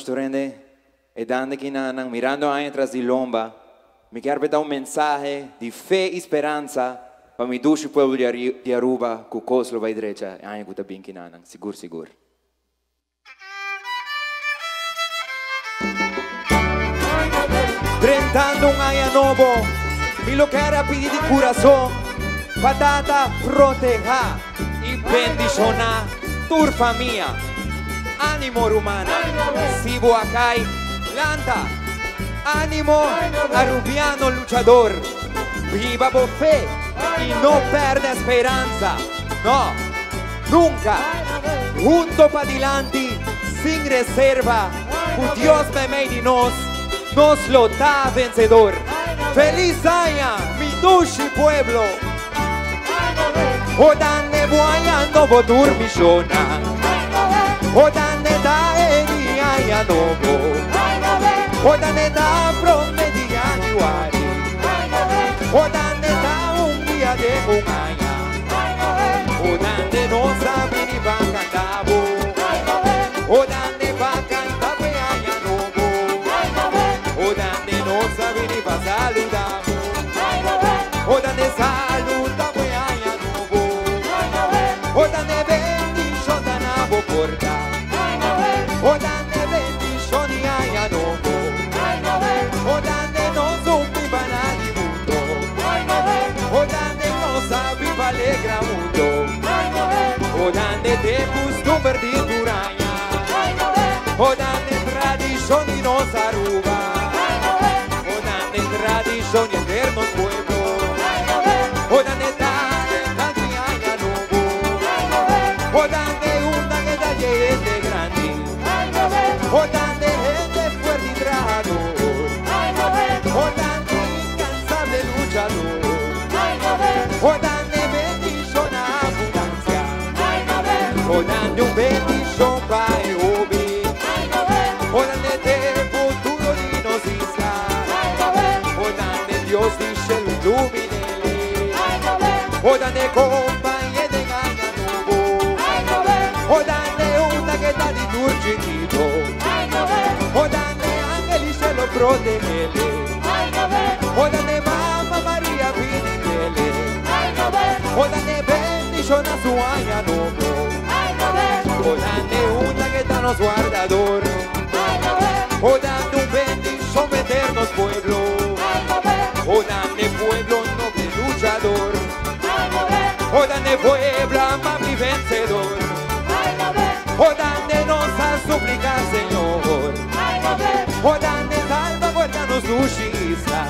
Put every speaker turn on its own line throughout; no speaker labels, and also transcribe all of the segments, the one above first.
noite, Torende, e dando aqui na, na, mirando aí atrás de lomba, me quero dar um mensagem de fé e esperança para me duche o povo de, Ari, de Aruba, com o coslo vai direita, e aí que bem que nanang, seguro, seguro. Trentando un año nuevo, mi lo quiero pedir de corazón, patata proteja y bendiciona tu familia. Ánimo rumana, Sibo Acai, Lanta, ánimo arubiano luchador, viva fe y no perde esperanza, no, nunca, junto para adelante, sin reserva, Dios me y nos nos lo da vencedor. Feliz año, mi dushi pueblo. Odane da eri aya novo. Odane da prometi anuari. Odane da un día de un Odane compañía de gaña nuevo. Odane una que da di turgitito. Odane ángel y se lo protégele. Odane mamá María Pinidele. Odane bendición a su año nuevo. Odane una que da nos guardador. Odane un bendición eternos pueblo. Odane pueblo amable y vencedor. Odane nos a suplicar Señor. Odane salva guardanos tu isla.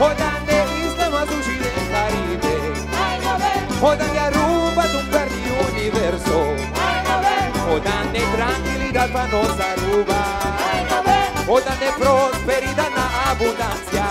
Odane isla más sushi del Caribe. Odane Aruba tu perdido universo. Odane tranquilidad para nos Aruba. Odane prosperidad na abundancia.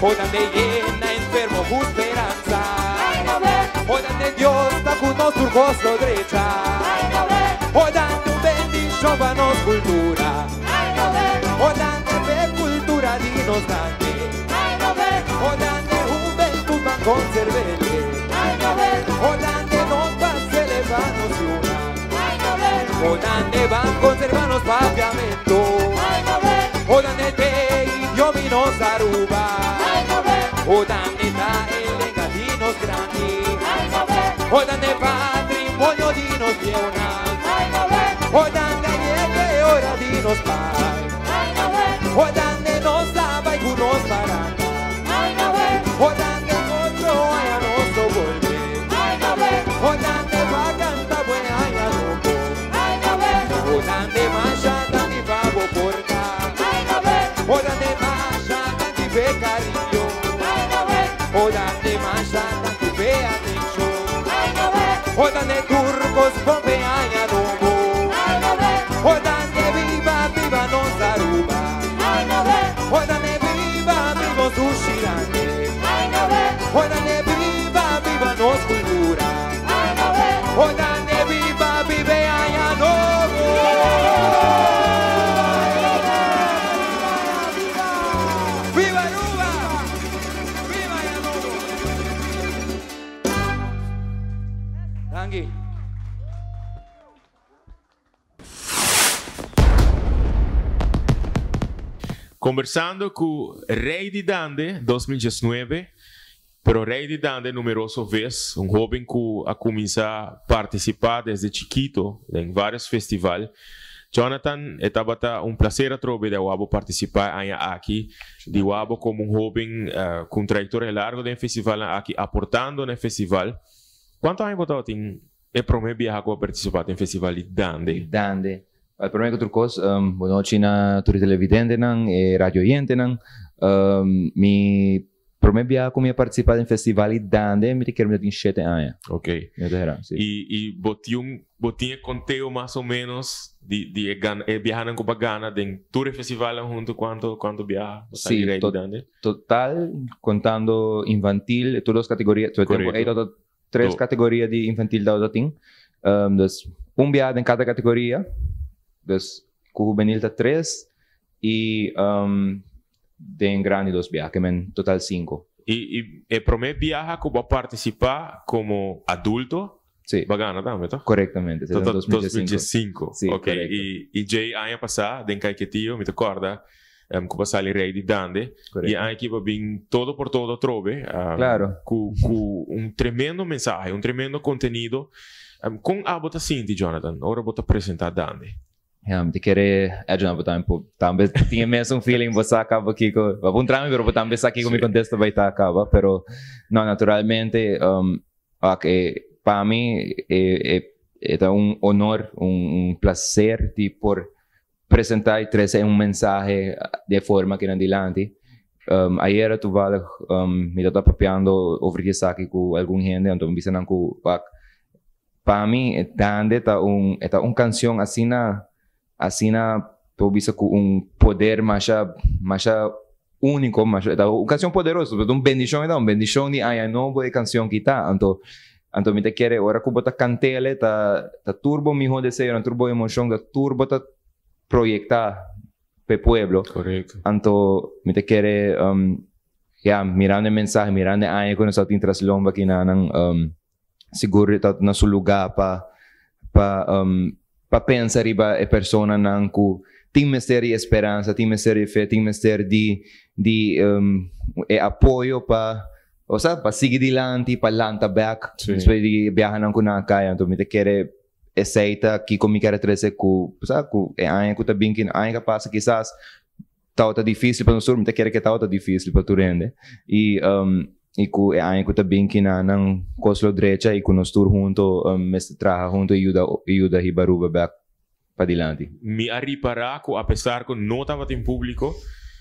Odane llena enfermo. Odane Dios está con nos tu rostro derecha. Odane un bendición para nos cultura. Odane ve cultura dinos grande. Odane juventud van conservele. Odane nos va a celebrarnos una. Odane van conservarnos papiamento. Odane te idioma nos aruba. Odane Odane patrimonio dinos llena. Odane llegue hora dinos pai. Odane nos daba y nos barana. Odane otro haya nos vuelve. Odane va a cantar buen haya loco. Odane machata ni babo porta. Odane machata ni ve cariño. Odane machata ni ve atención. Odane turcos bombe
Conversando com Rei de Dande 2019, pero Rei de Dande numeroso vez, um jovem que a começar a participar desde chiquito em vários festivais. Jonathan, estava um prazer a trobe de Wabo participar aqui, de Wabo como um jovem uh, com trajetória larga de festival aqui, aportando no festival. Quanto tempo você tem é primeiro viajar para participar em festival de Dande?
Dande. Al problema que turcos, um, bueno, China turi televidente nang, e radio oyente nang, um, mi primeiro viaje com minha participar em festival de Dande, me quero me ter 7 anos.
Ok.
Eu terá, sim.
E e botinho botinha conteo mais ou menos de de de viajar com Bagana de tour festival junto quanto quanto viaja
sí, to total contando infantil todas as categorias tu tempo aí todas três Do. categorias de infantil da outra tem um, dus, um viaje em cada categoria com juvenil tá três e um, de grande dos viajes que men total cinco
e, e, e primeiro viaja que vai participar como adulto
Sí.
Bagana também, tá?
Correctamente.
Tota 2005.
2005. Sí,
ok. E, e Jay, ano passado, den kai que tio, me recorda, um, que passali rei de Dande. Correcto. E a equipe vem todo por todo trove. Um,
claro.
Com um tremendo mensagem, um tremendo conteúdo. Um, com a bota Cinti, Jonathan, ora bota apresentar Dande.
Ja, te querer ajudar botar um. Também tinha mesmo um feeling você acaba aqui com, vou entrar pero também aqui com me contesta vai estar acaba, pero não naturalmente um, okay, para mim é, é, é um honor, um, um prazer de por apresentar e trazer um mensagem de forma que não adiante. Um, ayer tu vale um, me estava papiando over isso aqui com algum gente, então me disseram que para mim é tá um é um canção assim na assim na tu bisa com um poder mais mais único, mas é uma canção poderosa, uma bendição é uma bendição de ai não boa canção que tá, então Anto mi te quiere ora kubo ta cantele ta ta turbo mi de ser turbo emoción ta turbo ta proyecta pe pueblo.
Correcto.
Anto mi te quiere um, ya mirando el mensaje, mirando año con esa tintra lomba que nanan um, seguro na su lugar pa pa um, pa pensar riba e persona nan ku tem mistério e esperança, tem mistério e fé, tem mistério de, de um, e apoio para o sea, pa sige dilanti, pa lanta back, sí. después di viajan ko na kaya, to mi te kere aceita ki ko mi kere trese ku, o sea, ku e aia ku ta binkin, aia ka pasa quizás tao ta difícil para nosotros, mi te kere que tao ta difícil para tu rende. E um, e ku e aia ku ta binkin na nang koslo derecha e ku nos tur junto, um, mes traja junto ajuda, ajuda hibaruba back para dilante.
Mi arripará que apesar que não estava em público,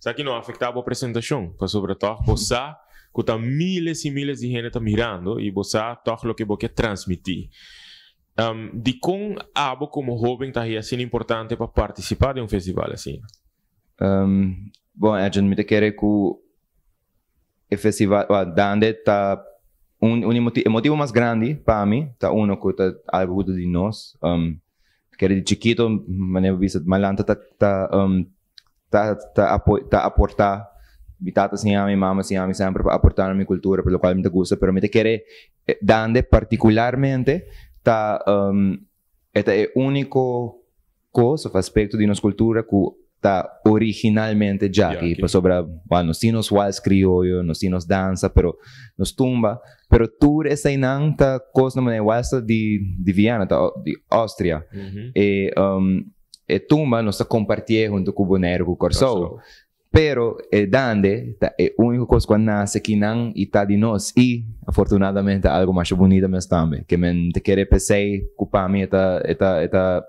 sabe que não afetava a apresentação, para sobretudo você que tá miles e miles de gente tá mirando e você toca o que você quer transmitir. Um, de com abo como jovem tá assim importante para participar de um festival assim?
Um, bom, a gente me quer que o festival, dande tá um, motivo, mais grande para mim, tá um que tá algo de nós. Um, que de chiquito, maneira vista, malanta tá tá um, tá tá, apo, tá aportar invitatas niya mi mama siya mi sempre para aportar a mi cultura, por lo cual me gusta, pero me te quiere eh, dande particularmente ta um, esta é único cosa, aspecto de nossa cultura que está originalmente já aqui, yeah, sobre, bueno, nos sinos vals criollo, nos sinos dança, pero nos tumba, pero tour essa inang ta cosa na walsa de de Viana, ta de Áustria, mm -hmm. e um, e tumba nos compartilha junto com o Bonero, com o Corsou. Pero el dande é o único coisa que nasce que não está de nós e afortunadamente algo mais bonito mas também que me te quer pensei culpa está está está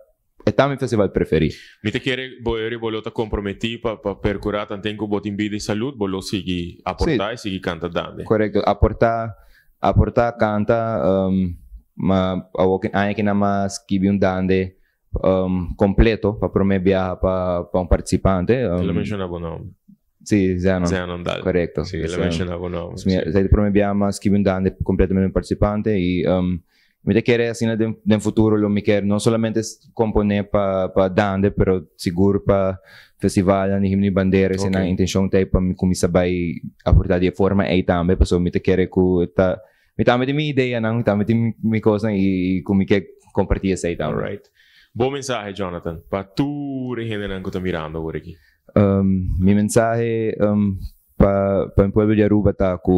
é meu festival preferido.
Me te quer boer bolo te comprometer para percurar tanto que botin vida e saúde bolo seguir aportar e seguir canta dande.
Correto, aportar aportar canta um, ma a que na mas que um dande um, completo para promover viaje para, participante.
Um.
Sí, Zenon.
Zenon Dal.
Correcto.
Sí, mencionaba.
Sí. Más que un dande completamente participante y um, me quiere así en el futuro lo me quiere no solamente componer para pa dande, pero seguro para festival ni himni bandera okay. na intenção tem para me começar a aportar de forma aí também, pessoal me quer que tá me também tem minha ideia não, também tem minha coisa e como me quer compartilhar isso aí também.
Right. Bom mensagem, Jonathan, para tudo em general que está mirando por aqui.
um, mi mensaje um, para pa el pueblo de Aruba está que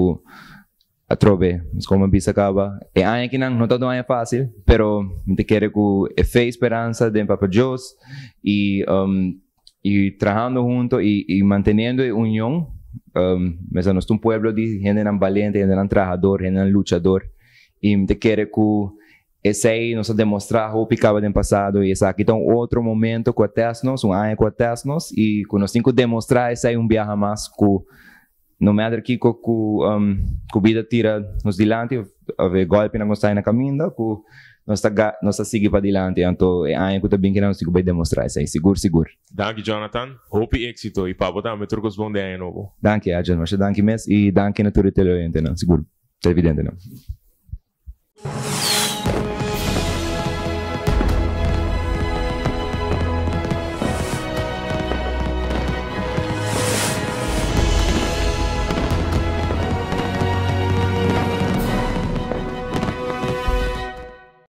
a trove, como bisa acaba. E año que não, não é fácil, pero te quero com fe esperança de Papa Dios e um, y trabajando juntos y, y manteniendo unión. Um, mas nós um pueblo de gente valiente, gente trabajador, gente luchador. E te quero que esse aí nos demonstrar o que acaba no passado e esse aqui então outro momento com nós, um ano com nós e com nós temos que demonstrar esse aí um com no matter que com um, com vida tira nos dilante, ave golpe na está na nós está nós está seguir para dilante, então é ano que também que nós temos que demonstrar isso aí, seguro, seguro.
Danke Jonathan, hope êxito e para botar me trocos bom de novo.
Danke Adjan, mas danke mes e danke na tua televidente, não, seguro, televidente não.